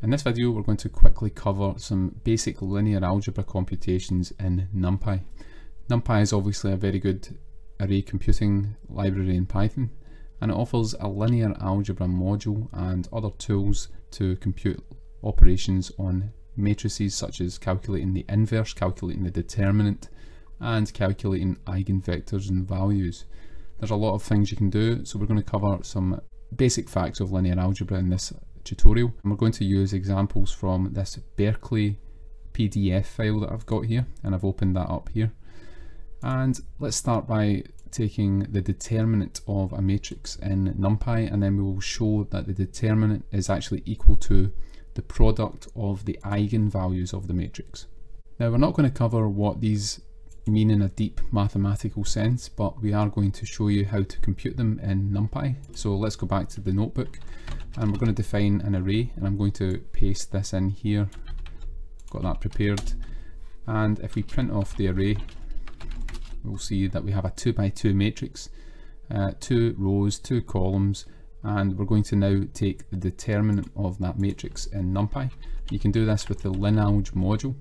In this video we're going to quickly cover some basic linear algebra computations in NumPy. NumPy is obviously a very good array computing library in Python and it offers a linear algebra module and other tools to compute operations on matrices such as calculating the inverse, calculating the determinant and calculating eigenvectors and values. There's a lot of things you can do so we're going to cover some basic facts of linear algebra in this tutorial and we're going to use examples from this Berkeley PDF file that I've got here and I've opened that up here and let's start by taking the determinant of a matrix in NumPy and then we will show that the determinant is actually equal to the product of the eigenvalues of the matrix. Now we're not going to cover what these mean in a deep mathematical sense, but we are going to show you how to compute them in NumPy. So let's go back to the notebook and we're going to define an array and I'm going to paste this in here. Got that prepared. And if we print off the array, we'll see that we have a 2 by 2 matrix, uh, two rows, two columns, and we're going to now take the determinant of that matrix in NumPy. You can do this with the linalg module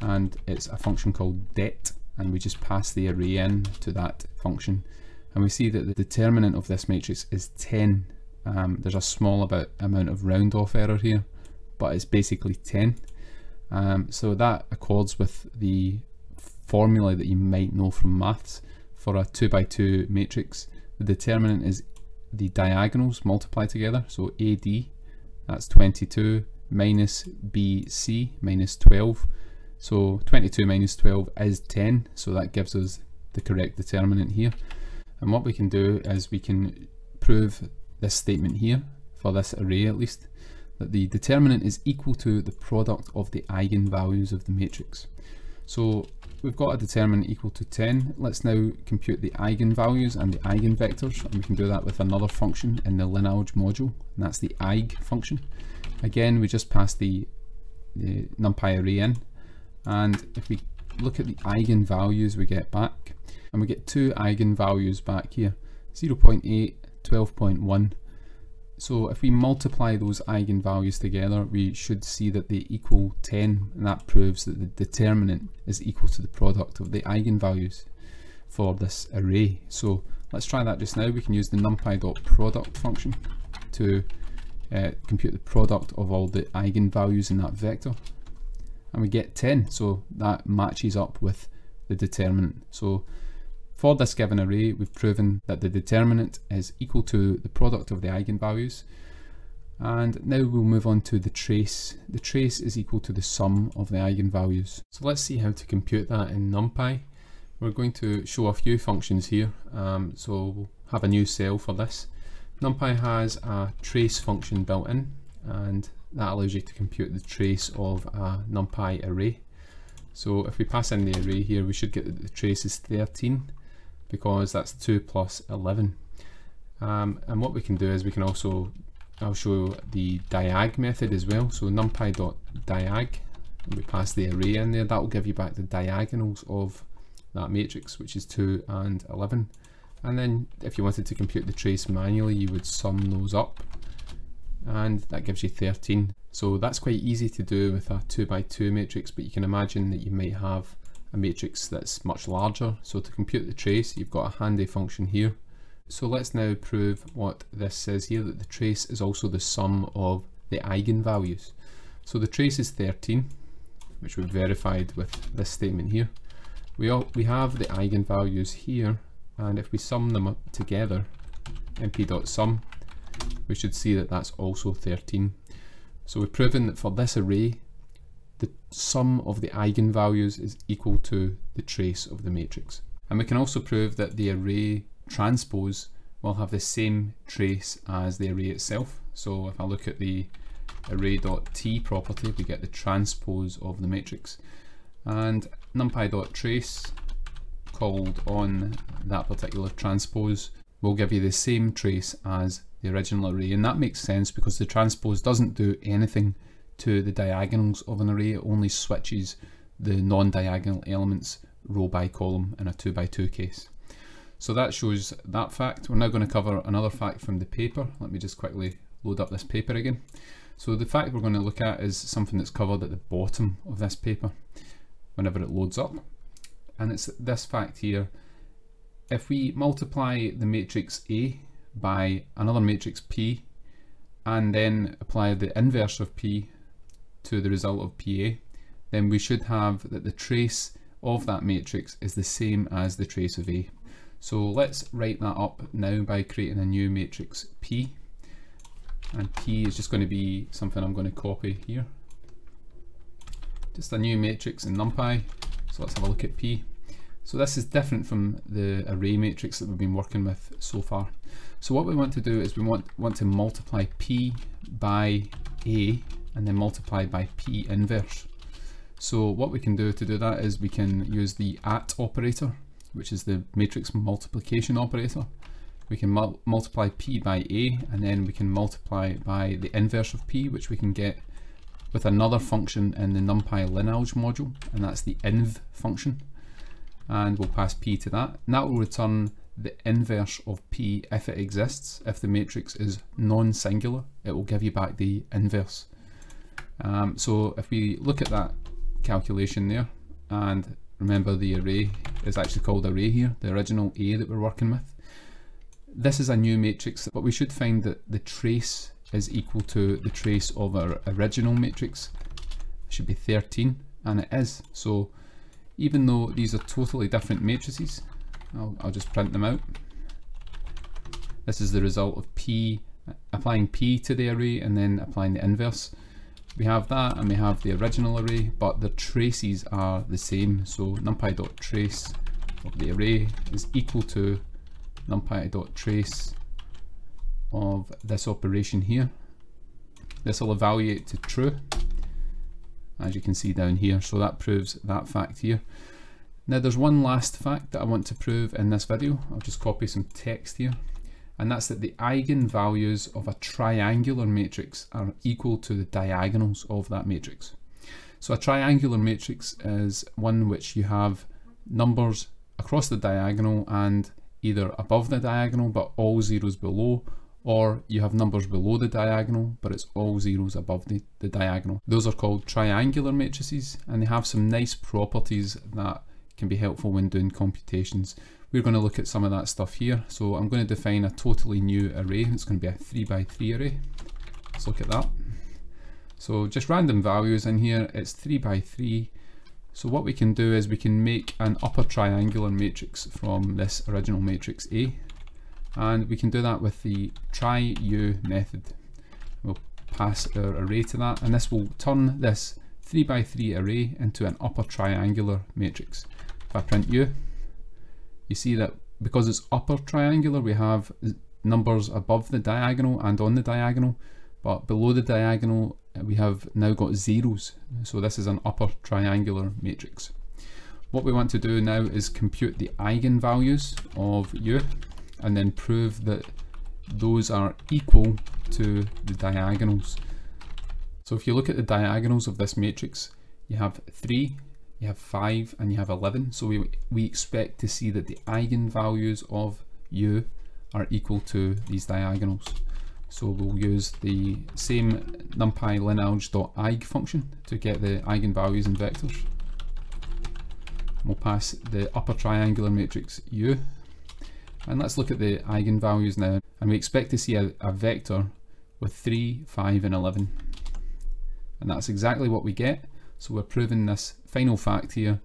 and it's a function called det and we just pass the array in to that function. And we see that the determinant of this matrix is 10 um, there's a small about amount of round off error here but it's basically 10 um, so that accords with the formula that you might know from maths. For a 2 by 2 matrix the determinant is the diagonals multiplied together. So AD that's 22 minus BC minus 12 so 22 minus 12 is 10, so that gives us the correct determinant here. And what we can do is we can prove this statement here, for this array at least, that the determinant is equal to the product of the eigenvalues of the matrix. So we've got a determinant equal to 10. Let's now compute the eigenvalues and the eigenvectors, and we can do that with another function in the linalg module, and that's the eig function. Again, we just pass the, the numpy array in, and if we look at the eigenvalues we get back and we get two eigenvalues back here 0 0.8 12.1 so if we multiply those eigenvalues together we should see that they equal 10 and that proves that the determinant is equal to the product of the eigenvalues for this array. So let's try that just now. We can use the numpy.product function to uh, compute the product of all the eigenvalues in that vector and we get 10 so that matches up with the determinant so for this given array we've proven that the determinant is equal to the product of the eigenvalues and now we'll move on to the trace. The trace is equal to the sum of the eigenvalues. So let's see how to compute that in NumPy. We're going to show a few functions here, um, so we'll have a new cell for this. NumPy has a trace function built in and that allows you to compute the trace of a numpy array. So if we pass in the array here, we should get that the trace is 13 because that's 2 plus 11. Um, and what we can do is we can also, I'll show the diag method as well. So numpy.diag, we pass the array in there, that will give you back the diagonals of that matrix, which is 2 and 11. And then if you wanted to compute the trace manually, you would sum those up and that gives you 13. So that's quite easy to do with a 2 by 2 matrix, but you can imagine that you might have a matrix that's much larger. So to compute the trace, you've got a handy function here. So let's now prove what this says here, that the trace is also the sum of the eigenvalues. So the trace is 13, which we've verified with this statement here. We, all, we have the eigenvalues here, and if we sum them up together, np.sum, we should see that that's also 13. So we've proven that for this array, the sum of the eigenvalues is equal to the trace of the matrix. And we can also prove that the array transpose will have the same trace as the array itself. So if I look at the array.t property, we get the transpose of the matrix. And numpy.trace called on that particular transpose will give you the same trace as the original array and that makes sense because the transpose doesn't do anything to the diagonals of an array, it only switches the non-diagonal elements row by column in a 2 by 2 case. So that shows that fact. We're now going to cover another fact from the paper. Let me just quickly load up this paper again. So the fact we're going to look at is something that's covered at the bottom of this paper whenever it loads up. And it's this fact here. If we multiply the matrix A by another matrix P and then apply the inverse of P to the result of PA, then we should have that the trace of that matrix is the same as the trace of A. So let's write that up now by creating a new matrix P. And P is just going to be something I'm going to copy here. Just a new matrix in NumPy. So let's have a look at P. So this is different from the array matrix that we've been working with so far. So what we want to do is we want, want to multiply P by A and then multiply by P inverse. So what we can do to do that is we can use the at operator, which is the matrix multiplication operator. We can mul multiply p by a and then we can multiply by the inverse of p, which we can get with another function in the NumPy linalg module, and that's the inv function. And we'll pass p to that. And that will return the inverse of p if it exists. If the matrix is non-singular, it will give you back the inverse. Um, so if we look at that calculation there and remember the array is actually called array here, the original A that we're working with. This is a new matrix but we should find that the trace is equal to the trace of our original matrix. It should be 13 and it is. So even though these are totally different matrices, I'll, I'll just print them out. This is the result of P, applying P to the array and then applying the inverse. We have that and we have the original array but the traces are the same. So numpy.trace of the array is equal to numpy.trace of this operation here. This will evaluate to true as you can see down here. So that proves that fact here now there's one last fact that I want to prove in this video I'll just copy some text here and that's that the eigenvalues of a triangular matrix are equal to the diagonals of that matrix. So a triangular matrix is one which you have numbers across the diagonal and either above the diagonal but all zeros below or you have numbers below the diagonal but it's all zeros above the, the diagonal. Those are called triangular matrices and they have some nice properties that can be helpful when doing computations. We're going to look at some of that stuff here. So I'm going to define a totally new array. It's going to be a 3 by 3 array. Let's look at that. So just random values in here, it's 3 by 3. So what we can do is we can make an upper triangular matrix from this original matrix A. And we can do that with the triu method. We'll pass our array to that and this will turn this 3 by 3 array into an upper triangular matrix. If I print u, you see that because it's upper triangular we have numbers above the diagonal and on the diagonal but below the diagonal uh, we have now got zeros so this is an upper triangular matrix. What we want to do now is compute the eigenvalues of u and then prove that those are equal to the diagonals. So if you look at the diagonals of this matrix you have 3 you have 5 and you have 11 so we, we expect to see that the eigenvalues of u are equal to these diagonals. So we'll use the same numpy linalg.eig function to get the eigenvalues and vectors. We'll pass the upper triangular matrix u. And let's look at the eigenvalues now. And we expect to see a, a vector with 3, 5 and 11 and that's exactly what we get so we're proving this final fact here.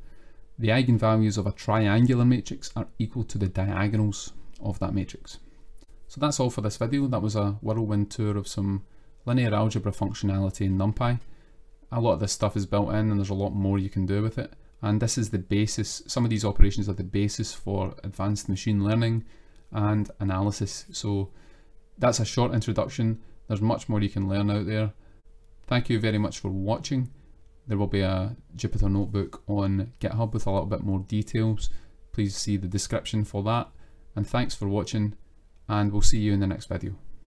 The eigenvalues of a triangular matrix are equal to the diagonals of that matrix. So that's all for this video. That was a whirlwind tour of some linear algebra functionality in NumPy. A lot of this stuff is built in and there's a lot more you can do with it. And this is the basis, some of these operations are the basis for advanced machine learning and analysis. So that's a short introduction. There's much more you can learn out there. Thank you very much for watching. There will be a Jupyter notebook on GitHub with a little bit more details. Please see the description for that. And thanks for watching and we'll see you in the next video.